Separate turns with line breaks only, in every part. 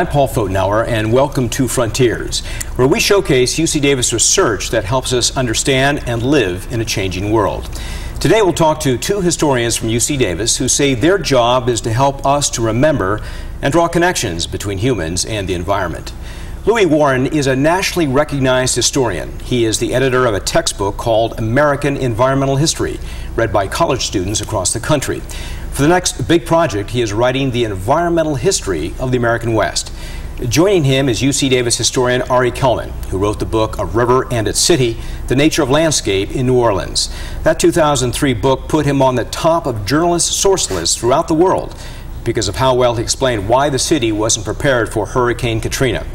I'm Paul Fotenauer, and welcome to Frontiers, where we showcase UC Davis research that helps us understand and live in a changing world. Today, we'll talk to two historians from UC Davis who say their job is to help us to remember and draw connections between humans and the environment. Louis Warren is a nationally recognized historian. He is the editor of a textbook called American Environmental History, read by college students across the country. For the next big project, he is writing the environmental history of the American West. Joining him is UC Davis historian Ari Kelman, who wrote the book A River and Its City The Nature of Landscape in New Orleans. That 2003 book put him on the top of journalists' source lists throughout the world because of how well he explained why the city wasn't prepared for Hurricane Katrina.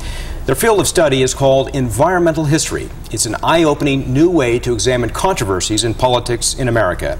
Their field of study is called environmental history. It's an eye opening new way to examine controversies in politics in America.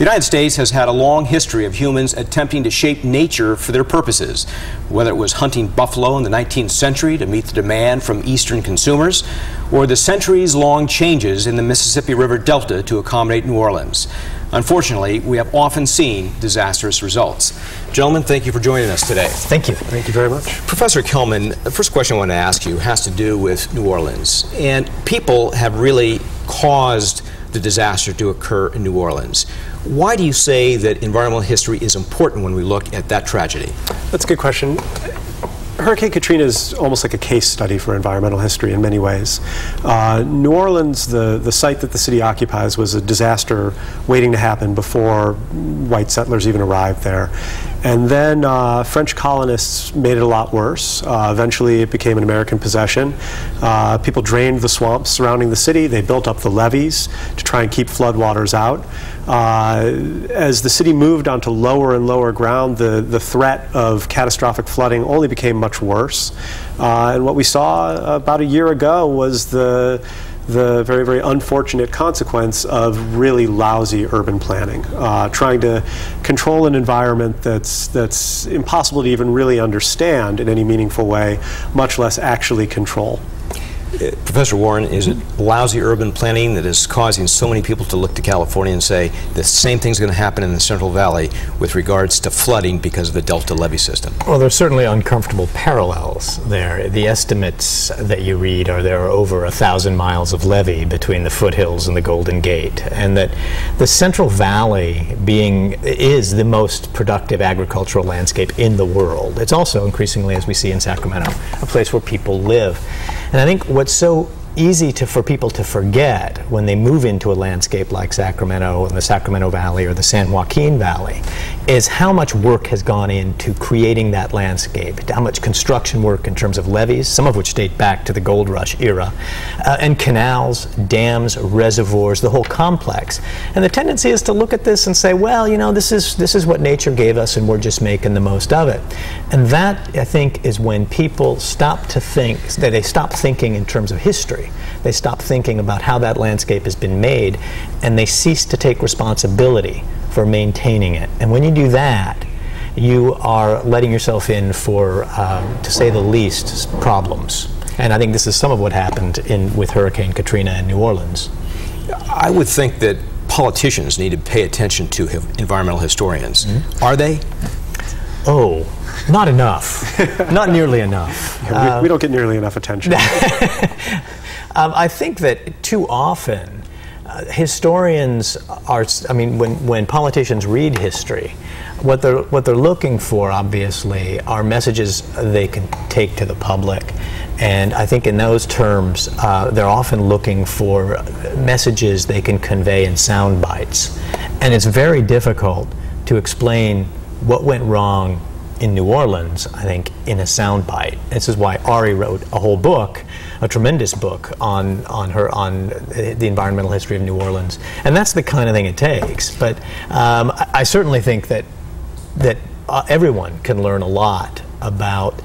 The United States has had a long history of humans attempting to shape nature for their purposes, whether it was hunting buffalo in the 19th century to meet the demand from eastern consumers, or the centuries long changes in the Mississippi River Delta to accommodate New Orleans. Unfortunately, we have often seen disastrous results. Gentlemen, thank you for joining us today.
Thank you.
Thank you very much.
Professor Kelman, the first question I want to ask you has to do with New Orleans. And people have really caused the disaster to occur in New Orleans. Why do you say that environmental history is important when we look at that tragedy?
That's a good question. Hurricane Katrina is almost like a case study for environmental history in many ways. Uh, New Orleans, the, the site that the city occupies, was a disaster waiting to happen before white settlers even arrived there. And then uh, French colonists made it a lot worse. Uh, eventually, it became an American possession. Uh, people drained the swamps surrounding the city. They built up the levees to try and keep floodwaters out. Uh, as the city moved onto lower and lower ground, the, the threat of catastrophic flooding only became much worse. Uh, and what we saw about a year ago was the the very, very unfortunate consequence of really lousy urban planning. Uh, trying to control an environment that's, that's impossible to even really understand in any meaningful way, much less actually control.
Professor Warren, is it lousy urban planning that is causing so many people to look to California and say the same thing's going to happen in the Central Valley with regards to flooding because of the Delta levee system?
Well, there's certainly uncomfortable parallels there. The estimates that you read are there are over a thousand miles of levee between the foothills and the Golden Gate, and that the Central Valley being is the most productive agricultural landscape in the world. It's also increasingly, as we see in Sacramento, a place where people live. And I think what's so easy to, for people to forget when they move into a landscape like Sacramento and the Sacramento Valley or the San Joaquin Valley is how much work has gone into creating that landscape, how much construction work in terms of levees, some of which date back to the gold rush era, uh, and canals, dams, reservoirs, the whole complex. And the tendency is to look at this and say, well, you know, this is, this is what nature gave us and we're just making the most of it. And that, I think, is when people stop to think, that they stop thinking in terms of history. They stop thinking about how that landscape has been made and they cease to take responsibility for maintaining it. And when you do that, you are letting yourself in for, um, to say the least, problems. And I think this is some of what happened in, with Hurricane Katrina in New Orleans.
I would think that politicians need to pay attention to environmental historians. Mm-hmm. Are they?
Oh, not enough. not nearly enough.
Yeah, we, uh, we, don't get nearly enough attention.
um, I think that too often historians are, I mean, when, when politicians read history, what they're, what they're looking for, obviously, are messages they can take to the public. And I think in those terms, uh, they're often looking for messages they can convey in sound bites. And it's very difficult to explain what went wrong in New Orleans, I think, in a soundbite. This is why Ari wrote a whole book, a tremendous book on on her on the environmental history of New Orleans, and that's the kind of thing it takes. But um, I, I, certainly think that that uh, everyone can learn a lot about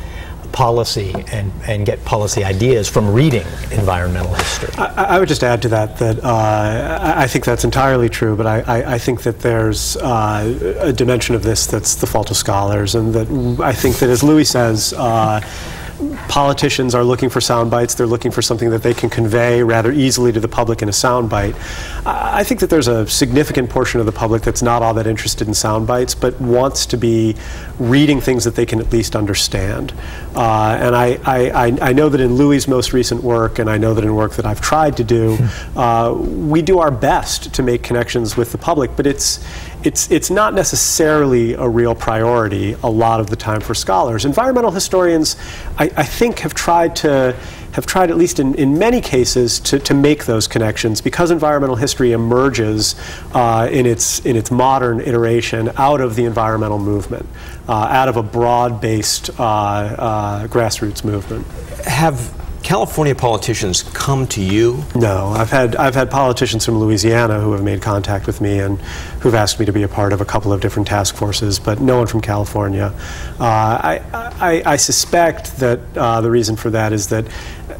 policy and, and get policy ideas from reading environmental history.
I, I would just add to that that uh, I think that's entirely true, but I, I, I think that there's uh, a dimension of this that's the fault of scholars, and that I think that, as Louis says, uh, politicians are looking for sound bites. They're looking for something that they can convey rather easily to the public in a sound bite. I think that there's a significant portion of the public that's not all that interested in sound bites, but wants to be reading things that they can at least understand. Uh, and I, I, I know that in Louie's most recent work, and I know that in work that I've tried to do, uh, we do our best to make connections with the public, but it's it's, it's not necessarily a real priority a lot of the time for scholars. Environmental historians, I, I think, have tried to have tried, at least in, in many cases, to, to make those connections because environmental history emerges uh, in, its, in its modern iteration out of the environmental movement, uh, out of a broad based uh, uh, grassroots movement.
Have California politicians come to you?
No, I've had I've had politicians from Louisiana who have made contact with me and who've asked me to be a part of a couple of different task forces, but no one from California. Uh, I, I, I suspect that uh, the reason for that is that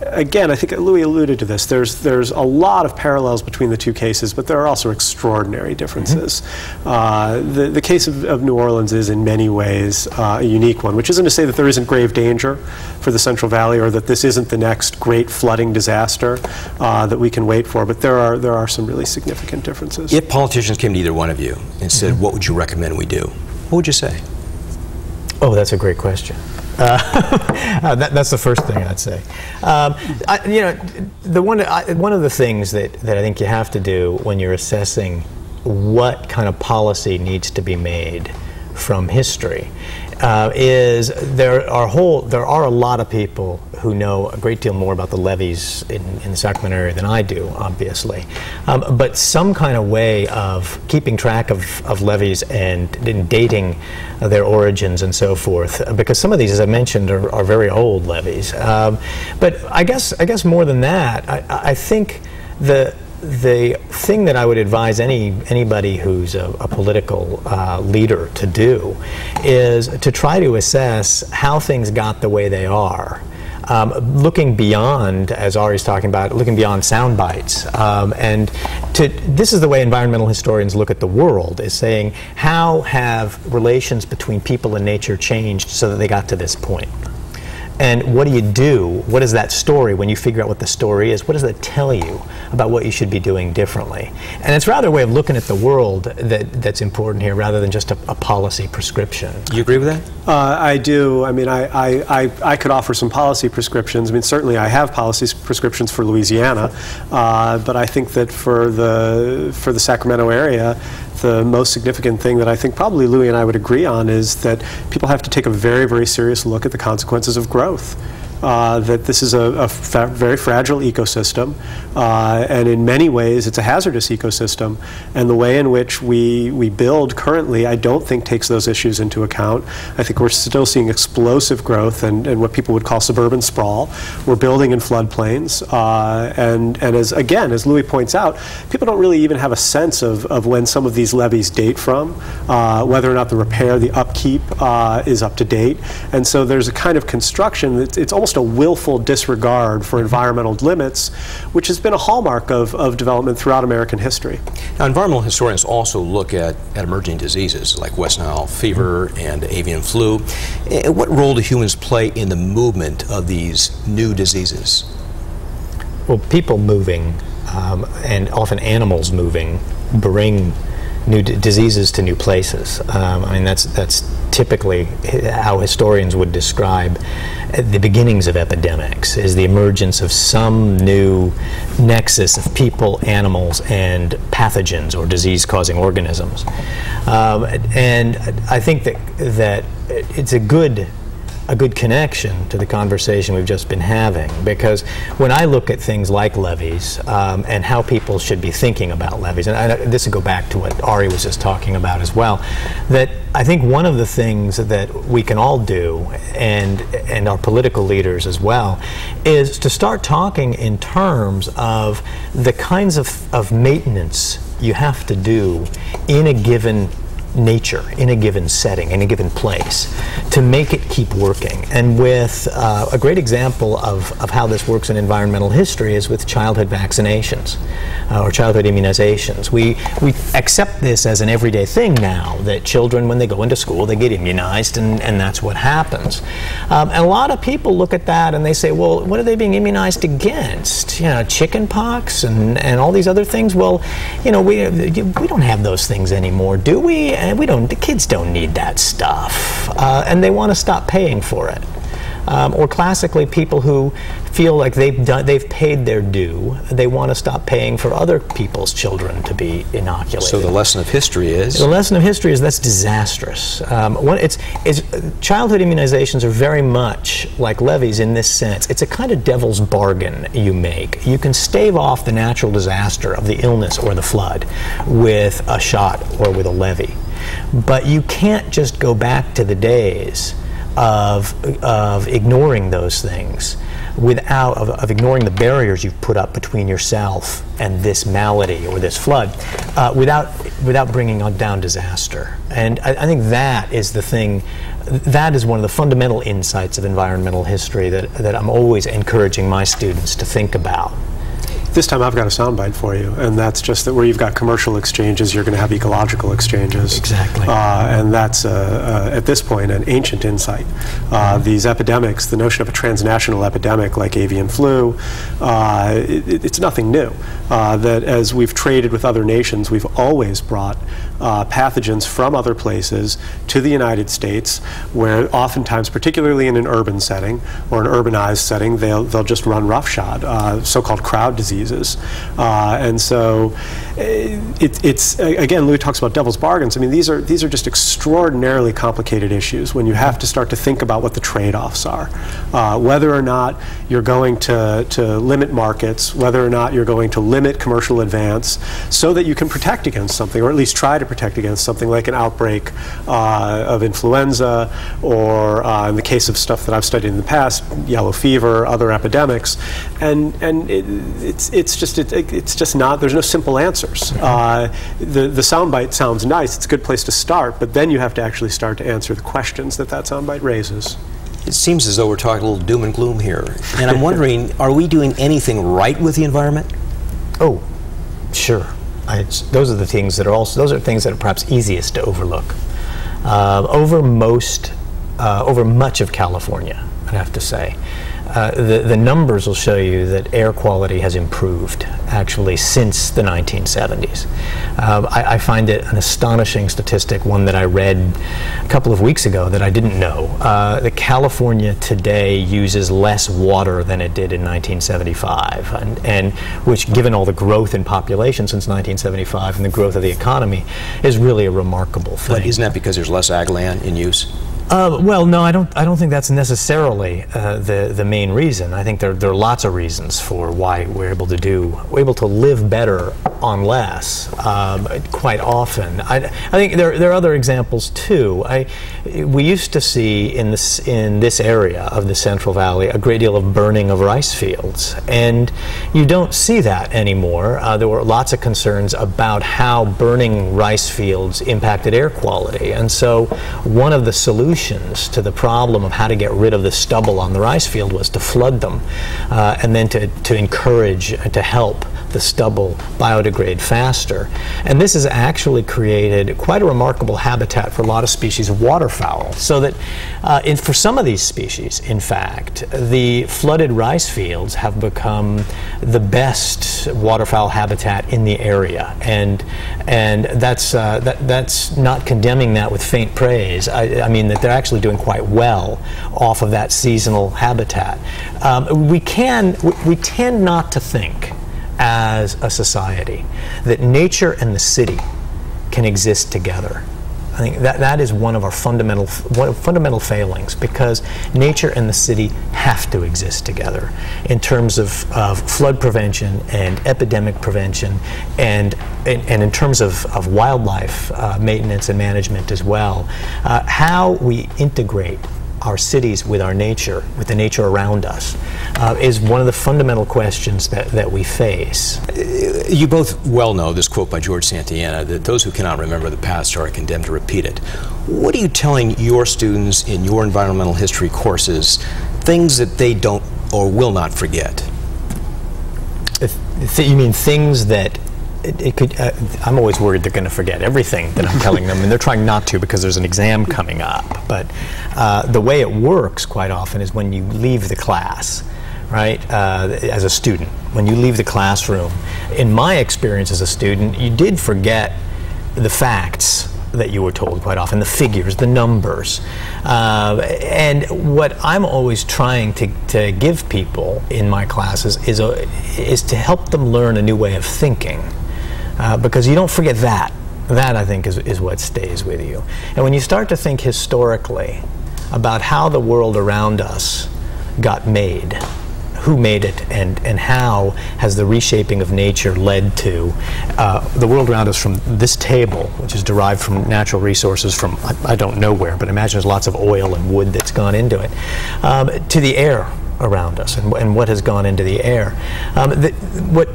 again, I think Louis alluded to this. There's there's a lot of parallels between the two cases, but there are also extraordinary differences. Mm-hmm. Uh, the the case of, of, New Orleans is in many ways uh, a unique one, which isn't to say that there isn't grave danger for the Central Valley or that this isn't the next great flooding disaster uh, that we can wait for. But there are there are some really significant differences.
If politicians came to either one of you and said, mm-hmm. "What would you recommend we do?" What would you say?
Oh, that's a great question. Uh, uh, that, that's the first thing I'd say. Um, I, you know, the one, I, one of the things that, that I think you have to do when you're assessing what kind of policy needs to be made from history uh, is there are whole there are a lot of people who know a great deal more about the levees in, in the Sacramento area than I do, obviously. Um, but some kind of way of keeping track of, of levees and, and dating uh, their origins and so forth, because some of these, as I mentioned, are, are very old levees. Um, but I guess I guess more than that, I, I think the the thing that I would advise any anybody who's a, a political uh, leader to do is to try to assess how things got the way they are. Um, looking beyond, as Ari's talking about, looking beyond sound bites. Um, and to, this is the way environmental historians look at the world, is saying, how have relations between people and nature changed so that they got to this point? And what do you do? What is that story when you figure out what the story is? What does that tell you about what you should be doing differently? And it's rather a way of looking at the world that, that's important here rather than just a, a policy prescription.
You agree with that?
Uh, I do. I mean, I, I, I, I, could offer some policy prescriptions. I mean, certainly I have policy prescriptions for Louisiana, uh, but I think that for the, for the Sacramento area, the most significant thing that I think probably Louis and I would agree on is that people have to take a very, very serious look at the consequences of growth uh, that this is a, a fa very fragile ecosystem, uh, and in many ways it's a hazardous ecosystem. And the way in which we, we build currently, I don't think takes those issues into account. I think we're still seeing explosive growth and, and what people would call suburban sprawl. We're building in floodplains, uh, and, and as again, as Louis points out, people don't really even have a sense of, of when some of these levees date from, uh, whether or not the repair, the upkeep uh, is up to date. And so there's a kind of construction that it's almost almost a willful disregard for environmental limits, which has been a hallmark of, of development throughout American history.
Now, environmental historians also look at, at emerging diseases like West Nile fever and avian flu. Eh, what role do humans play in the movement of these new diseases?
Well, people moving um, and often animals moving bring new diseases to new places. Um, I mean, that's that's typically how historians would describe the beginnings of epidemics is the emergence of some new nexus of people, animals, and pathogens or disease-causing organisms. Um, and I think that that it's a good a good connection to the conversation we've just been having because when I look at things like levees um, and how people should be thinking about levees, and I, this would go back to what Ari was just talking about as well, that I think one of the things that we can all do, and and our political leaders as well, is to start talking in terms of the kinds of, of maintenance you have to do in a given nature in a given setting, in a given place, to make it keep working. And with uh, a great example of, of how this works in environmental history is with childhood vaccinations uh, or childhood immunizations. We, we accept this as an everyday thing now, that children, when they go into school, they get immunized, and, and that's what happens. Um, and a lot of people look at that and they say, well, what are they being immunized against? You know, chicken pox and, and all these other things? Well, you know, we, we don't have those things anymore, do we? And we don't, the kids don't need that stuff. Uh, and they want to stop paying for it. Um, or classically, people who feel like they've done, they've paid their due. They want to stop paying for other people's children to be inoculated.
So the lesson of history is
the lesson of history is that's disastrous. Um, it's, it's, childhood immunizations are very much like levees in this sense. It's a kind of devil's bargain you make. You can stave off the natural disaster of the illness or the flood with a shot or with a levee, but you can't just go back to the days of, of ignoring those things without of, of, ignoring the barriers you've put up between yourself and this malady or this flood uh, without without bringing on down disaster. And I, I, think that is the thing that is one of the fundamental insights of environmental history that, that I'm always encouraging my students to think about
this time I've got a soundbite for you, and that's just that where you've got commercial exchanges, you're going to have ecological exchanges.
Exactly.
Uh, and that's, uh, uh, at this point, an ancient insight. Uh, these epidemics, the notion of a transnational epidemic like avian flu, uh, it, it's nothing new. Uh, that as we've traded with other nations, we've always brought pathogens from other places to the United States, where oftentimes, particularly in an urban setting or an urbanized setting, they'll, they'll just run roughshod, so-called crowd disease diseases. Uh, and so eh, it, it's, again, Louis talks about devil's bargains. I mean, these are, these are just extraordinarily complicated issues when you have to start to think about what the trade-offs are. Uh, whether or not you're going to, to limit markets, whether or not you're going to limit commercial advance so that you can protect against something, or at least try to protect against something like an outbreak uh, of influenza, or uh, in the case of stuff that I've studied in the past, yellow fever, other epidemics. And, and it, it's, it's just it, it's just not. There's no simple answers. Uh, the the soundbite sounds nice. It's a good place to start, but then you have to actually start to answer the questions that that soundbite raises.
It seems as though we're talking a little doom and gloom here, and I'm wondering, are we doing anything right with the environment?
Oh, sure. I, those are the things that are also those are things that are perhaps easiest to overlook. Uh, over most, uh, over much of California, I'd have to say. Uh, the, the numbers will show you that air quality has improved actually since the 1970s. Uh, I, I, find it an astonishing statistic, one that I read a couple of weeks ago that I didn't know. Uh, that California today uses less water than it did in 1975, and, and which, given all the growth in population since 1975 and the growth of the economy, is really a remarkable thing.
But isn't that because there's less ag land in use?
Uh, well, no, I don't. I don't think that's necessarily uh, the the main reason. I think there there are lots of reasons for why we're able to do we're able to live better on less. Um, quite often, I, I think there there are other examples too. I we used to see in this in this area of the Central Valley a great deal of burning of rice fields, and you don't see that anymore. Uh, there were lots of concerns about how burning rice fields impacted air quality, and so one of the solutions solutions to the problem of how to get rid of the stubble on the rice field was to flood them uh, and then to, to encourage, to help the stubble biodegrade faster. And this has actually created quite a remarkable habitat for a lot of species of waterfowl. So that uh, in, for some of these species, in fact, the flooded rice fields have become the best waterfowl habitat in the area. And, and that's, uh, that, that's not condemning that with faint praise. I, I mean that they're actually doing quite well off of that seasonal habitat. Um, we can, we, we tend not to think as a society, that nature and the city can exist together. I think that, that is one of our fundamental, fundamental failings because nature and the city have to exist together in terms of, of flood prevention and epidemic prevention and, and, and in terms of, of wildlife uh, maintenance and management as well. Uh, how we integrate our cities with our nature, with the nature around us, uh, is one of the fundamental questions that, that we face.
You both well know this quote by George Santayana that those who cannot remember the past are condemned to repeat it. What are you telling your students in your environmental history courses, things that they don't or will not forget?
If, you mean things that it, it could, uh, I'm always worried they're going to forget everything that I'm telling them, and they're trying not to because there's an exam coming up. But uh, the way it works quite often is when you leave the class, right, uh, as a student. When you leave the classroom, in my experience as a student, you did forget the facts that you were told quite often, the figures, the numbers. Uh, and what I'm always trying to, to give people in my classes is, a, is to help them learn a new way of thinking. Uh, because you don't forget that. That, I think, is, is what stays with you. And when you start to think historically about how the world around us got made, who made it, and, and how has the reshaping of nature led to uh, the world around us from this table, which is derived from natural resources from I, I don't know where, but imagine there's lots of oil and wood that's gone into it, um, to the air around us and, and, what has gone into the air. Um, the, what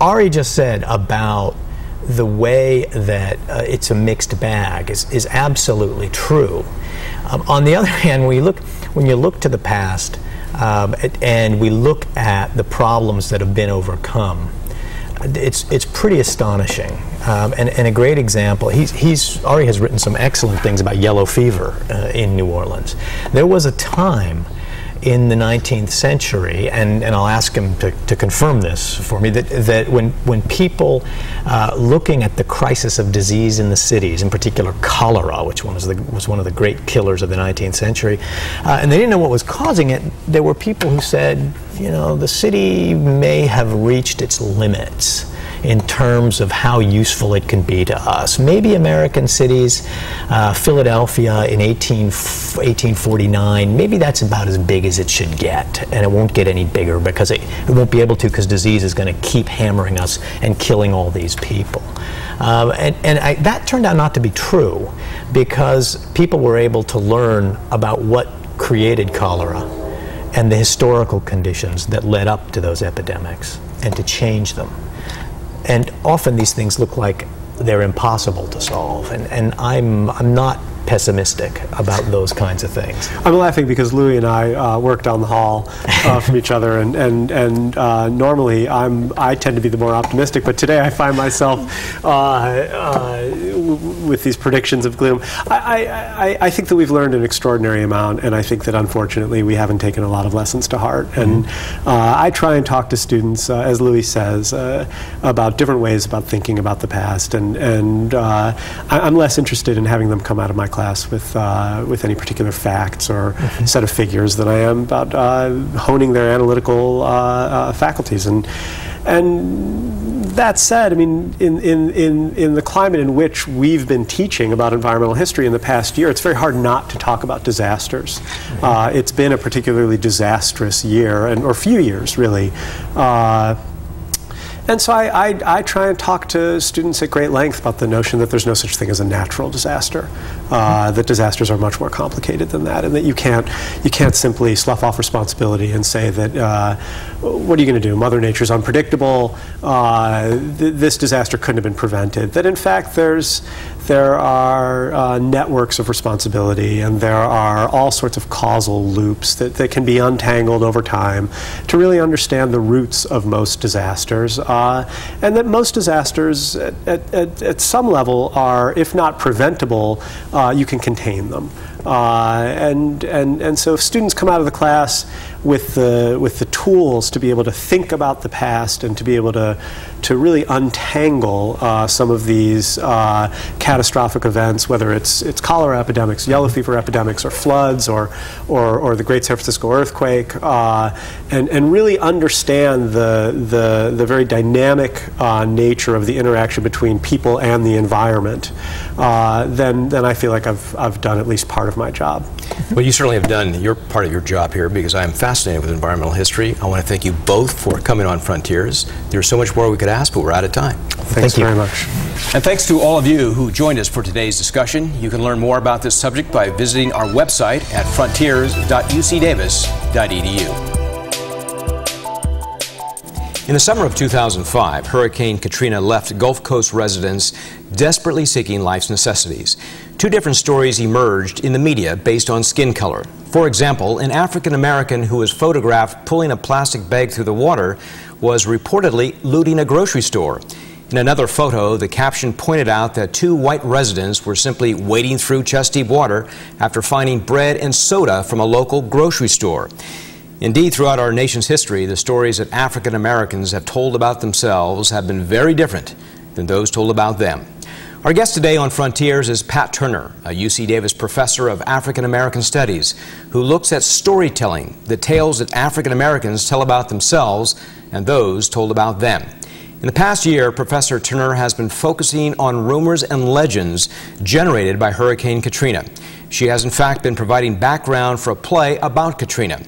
Ari just said about the way that uh, it's a mixed bag is, is absolutely true. Um, on the other hand, when you look, when you look to the past um, and we look at the problems that have been overcome, it's, it's pretty astonishing. Um, and, and, a great example, he's, he's, Ari has written some excellent things about yellow fever uh, in New Orleans. There was a time in the 19th century, and, and I'll ask him to, to confirm this for me, that, that when, when people uh, looking at the crisis of disease in the cities, in particular cholera, which one was, the, was one of the great killers of the 19th century, uh, and they didn't know what was causing it, there were people who said, you know, the city may have reached its limits in terms of how useful it can be to us. Maybe American cities, uh, Philadelphia in 18, 1849, maybe that's about as big as it should get, and it won't get any bigger because it, it won't be able to because disease is going to keep hammering us and killing all these people. Um, and, and I, that turned out not to be true because people were able to learn about what created cholera and the historical conditions that led up to those epidemics and to change them. And often these things look like they're impossible to solve. And, and I'm, I'm not pessimistic about those kinds of things.
I'm laughing because Louis and I uh, work down the hall uh, from each other, and and and uh, normally I'm I tend to be the more optimistic, but today I find myself uh, uh, with these predictions of gloom. I, I, I think that we've learned an extraordinary amount, and I think that unfortunately we haven't taken a lot of lessons to heart. Mm -hmm. And uh, I try and talk to students, as Louis says, about different ways about thinking about the past, and and I'm less interested in having them come out of my class with uh, with any particular facts or mm-hmm. set of figures than I am about uh, honing their analytical uh, uh, faculties and and that said, I mean, in, in, in, in the climate in which we've been teaching about environmental history in the past year, it's very hard not to talk about disasters. Uh, it's been a particularly disastrous year, and, or few years, really. Uh, and so I, I, I, try and talk to students at great length about the notion that there's no such thing as a natural disaster, uh, that disasters are much more complicated than that, and that you can't, you can't simply slough off responsibility and say that, uh, what are you going to do? Mother Nature's unpredictable, uh, th this disaster couldn't have been prevented. That in fact there's, there are uh, networks of responsibility and there are all sorts of causal loops that, that can be untangled over time to really understand the roots of most disasters. Uh, and that most disasters, at, at, at, some level, are, if not preventable, uh, you can contain them. Uh, and, and, and so if students come out of the class with the, with the tools to be able to think about the past and to be able to, to really untangle uh, some of these uh, catastrophic events, whether it's, it's cholera epidemics, yellow fever epidemics, or floods, or, or, or the Great San Francisco earthquake, uh, and, and really understand the, the, the very dynamic uh, nature of the interaction between people and the environment, uh, then, then I feel like I've, I've done at least part of my job.
Well, you certainly have done your part of your job here because I am fascinated fascinated with environmental history. I want to thank you both for coming on Frontiers. There's so much more we could ask, but we're out of time.
Thanks
Thank you.
very much.
And thanks to all of you who joined us for today's discussion. You can learn more about this subject by visiting our website at frontiers.ucdavis.edu. In the summer of 2005, Hurricane Katrina left Gulf Coast residents desperately seeking life's necessities. Two different stories emerged in the media based on skin color. For example, an African American who was photographed pulling a plastic bag through the water was reportedly looting a grocery store. In another photo, the caption pointed out that two white residents were simply wading through chest deep water after finding bread and soda from a local grocery store. Indeed, throughout our nation's history, the stories that African Americans have told about themselves have been very different than those told about them. Our guest today on Frontiers is Pat Turner, a UC Davis professor of African American Studies, who looks at storytelling, the tales that African Americans tell about themselves and those told about them. In the past year, Professor Turner has been focusing on rumors and legends generated by Hurricane Katrina. She has, in fact, been providing background for a play about Katrina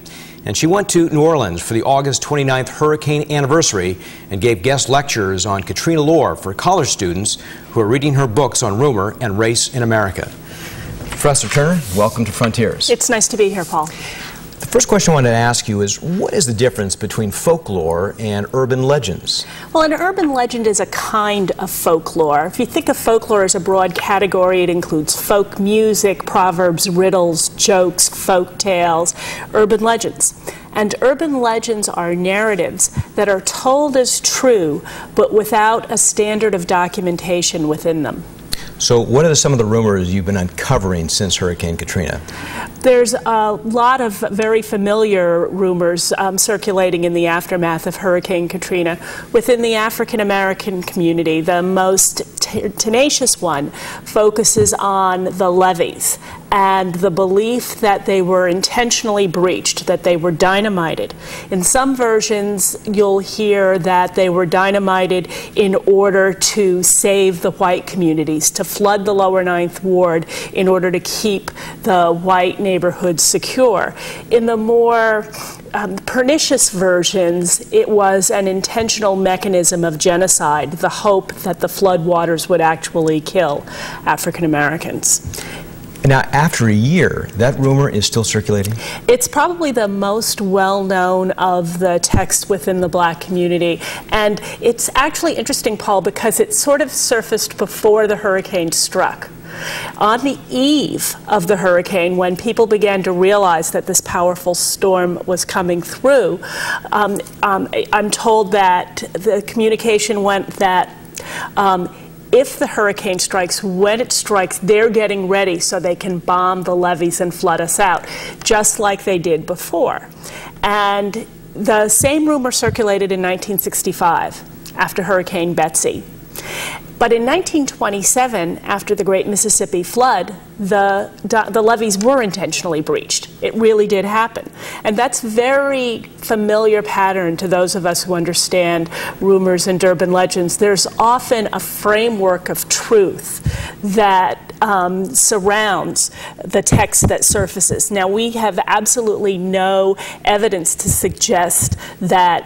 and she went to New Orleans for the August 29th hurricane anniversary and gave guest lectures on Katrina lore for college students who are reading her books on rumor and race in America. Professor Turner, welcome to Frontiers.
It's nice to be here, Paul.
First question I wanted to ask you is what is the difference between folklore and urban legends?
Well, an urban legend is a kind of folklore. If you think of folklore as a broad category, it includes folk music, proverbs, riddles, jokes, folk tales, urban legends. And urban legends are narratives that are told as true, but without a standard of documentation within them.
So, what are some of the rumors you've been uncovering since Hurricane Katrina?
There's a lot of very familiar rumors um, circulating in the aftermath of Hurricane Katrina. Within the African American community, the most tenacious one focuses on the levees and the belief that they were intentionally breached, that they were dynamited. In some versions, you'll hear that they were dynamited in order to save the white communities, to flood the lower Ninth Ward in order to keep the white neighborhoods secure. In the more um, pernicious versions, it was an intentional mechanism of genocide, the hope that the floodwaters would actually kill African Americans.
Now, after a year, that rumor is still circulating?
It's probably the most well known of the texts within the black community. And it's actually interesting, Paul, because it sort of surfaced before the hurricane struck. On the eve of the hurricane, when people began to realize that this powerful storm was coming through, um, um, I'm told that the communication went that. Um, if the hurricane strikes, when it strikes, they're getting ready so they can bomb the levees and flood us out, just like they did before. And the same rumor circulated in 1965 after Hurricane Betsy. But in 1927, after the Great Mississippi Flood, the, the levees were intentionally breached. It really did happen. And that's very familiar pattern to those of us who understand rumors and urban legends. There's often a framework of truth that um, surrounds the text that surfaces. Now, we have absolutely no evidence to suggest that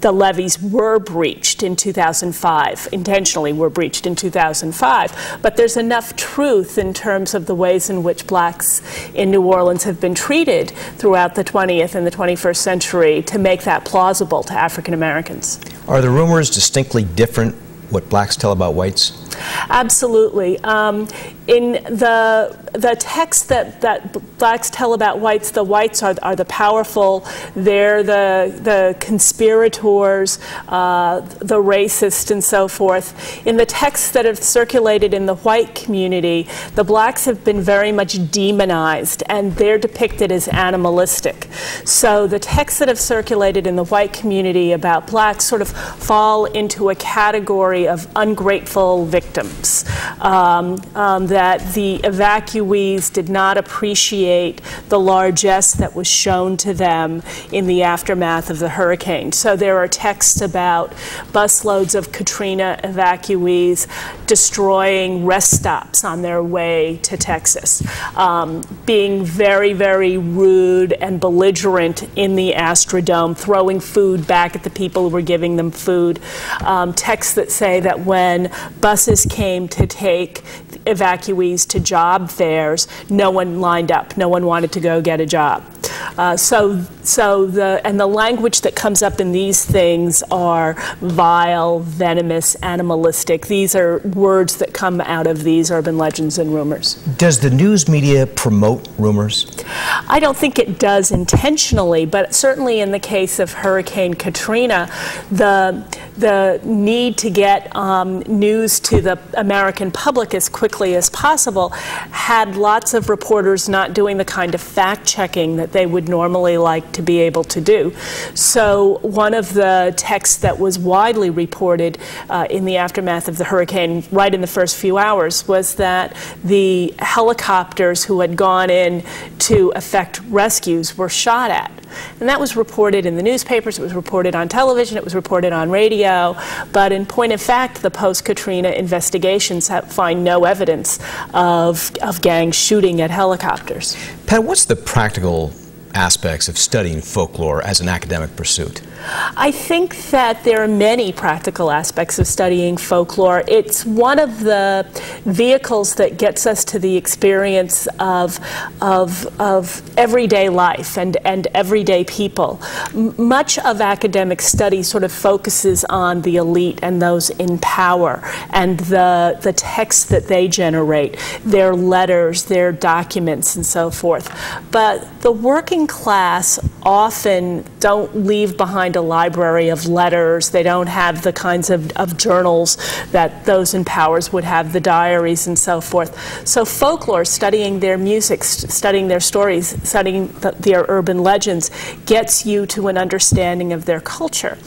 the levees were breached in 2005, intentionally were breached in 2005. But there's enough truth in terms of the ways in which blacks in New Orleans have been treated throughout the 20th and the 21st century to make that plausible to African Americans.
Are the rumors distinctly different what blacks tell about whites?
Absolutely. Um, in the the text that, that blacks tell about whites, the whites are, are the powerful, they're the, the conspirators, uh, the racists, and so forth. In the texts that have circulated in the white community, the blacks have been very much demonized and they're depicted as animalistic. So the texts that have circulated in the white community about blacks sort of fall into a category of ungrateful victims victims, um, um, that the evacuees did not appreciate the largesse that was shown to them in the aftermath of the hurricane. So there are texts about busloads of Katrina evacuees destroying rest stops on their way to Texas, um, being very, very rude and belligerent in the Astrodome, throwing food back at the people who were giving them food. Um, texts that say that when buses came to take evacuees to job fairs, no one lined up, no one wanted to go get a job. Uh, so, so the and the language that comes up in these things are vile, venomous, animalistic. These are words that come out of these urban legends and rumors.
Does the news media promote rumors?
I don't think it does intentionally, but certainly in the case of Hurricane Katrina, the the need to get um, news to the American public as quickly as possible had lots of reporters not doing the kind of fact checking that they would normally like to be able to do. So, one of the texts that was widely reported uh, in the aftermath of the hurricane, right in the first few hours, was that the helicopters who had gone in to effect rescues were shot at. And that was reported in the newspapers, it was reported on television, it was reported on radio. But in point of fact, the post Katrina investigations have, find no evidence of, of gangs shooting at helicopters.
Pat, what's the practical aspects of studying folklore as an academic pursuit?
I think that there are many practical aspects of studying folklore. It's one of the vehicles that gets us to the experience of, of, of everyday life and, and everyday people. M much of academic study sort of focuses on the elite and those in power and the, the texts that they generate, their letters, their documents, and so forth. But the working class often don't leave behind a library of letters. They don't have the kinds of, of journals that those in powers would have, the diaries and so forth. So folklore, studying their music, studying their stories, studying the, their urban legends, gets you to an understanding of their culture.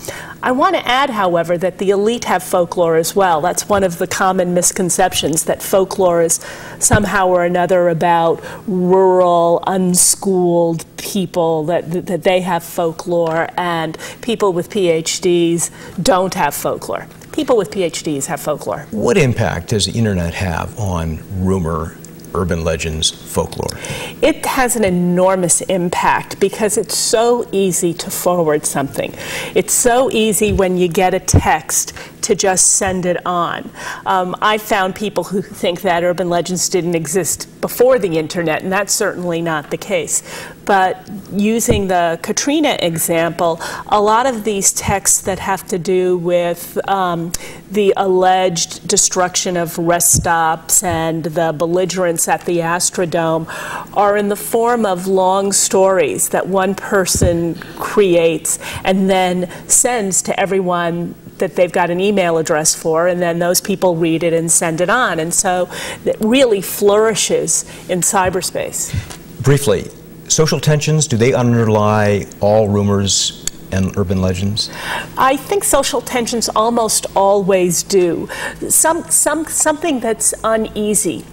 I want to add, however, that the elite have folklore as well. That's one of the common misconceptions that folklore is somehow or another about rural, unschooled people, that, that they have folklore, and people with PhDs don't have folklore. People with PhDs have folklore.
What impact does the internet have on rumor urban legends, folklore?
It has an enormous impact because it's so easy to forward something. It's so easy when you get a text to just send it on. Um, I found people who think that urban legends didn't exist before the internet, and that's certainly not the case. But using the Katrina example, a lot of these texts that have to do with um, the alleged destruction of rest stops and the belligerence at the Astrodome are in the form of long stories that one person creates and then sends to everyone that they've got an email address for, and then those people read it and send it on. And so it really flourishes in cyberspace.
Briefly, social tensions, do they underlie all rumors and urban legends?
I think social tensions almost always do. Some, some, something that's uneasy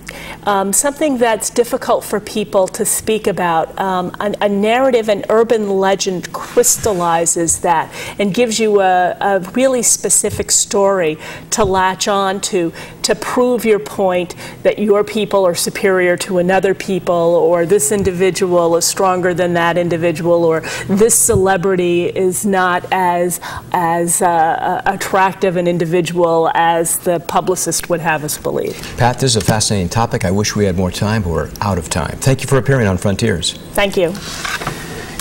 um, something that's difficult for people to speak about. Um, a, narrative, an urban legend crystallizes that and gives you a, a, really specific story to latch on to, to prove your point that your people are superior to another people, or this individual is stronger than that individual, or this celebrity is not as, as uh, attractive an individual as the publicist would have us believe.
Pat, this is a fascinating topic. I wish we had more time, but we're out of time. Thank you for appearing on Frontiers.
Thank you.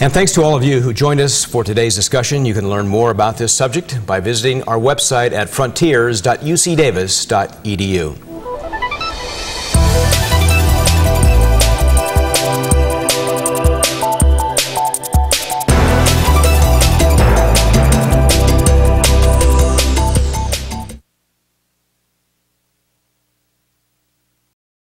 And thanks to all of you who joined us for today's discussion. You can learn more about this subject by visiting our website at frontiers.ucdavis.edu.